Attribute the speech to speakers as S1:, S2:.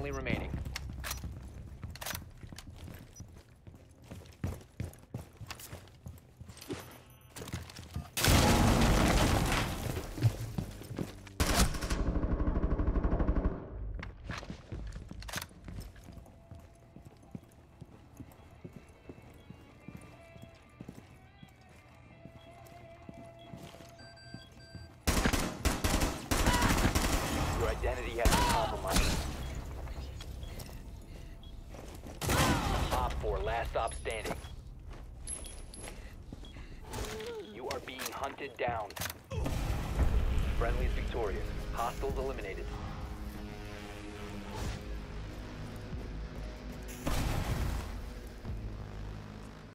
S1: friendly remaining. Your identity has been compromised. Last stop standing. You are being hunted down. Friendly's victorious. Hostiles eliminated.